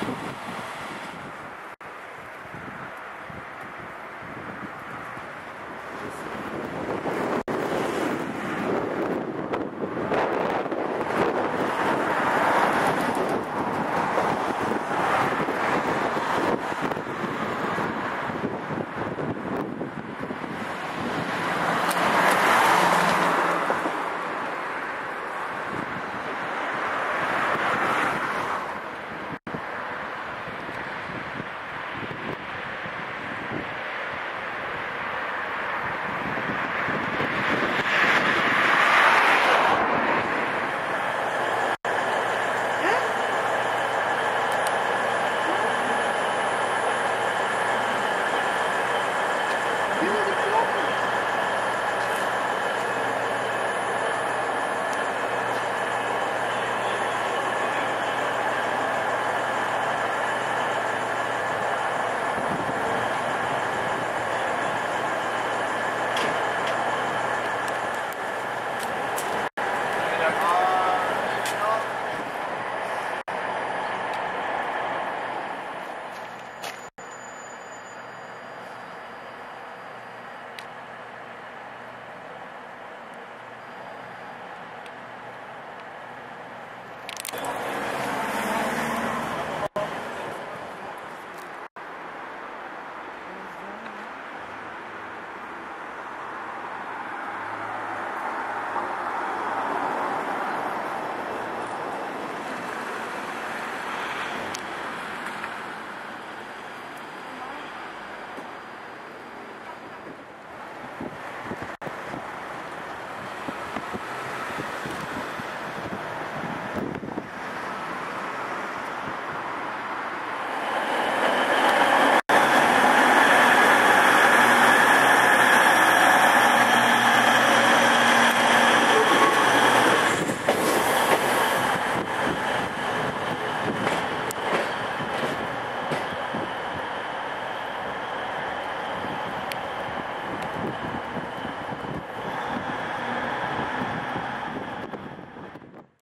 ハハハ。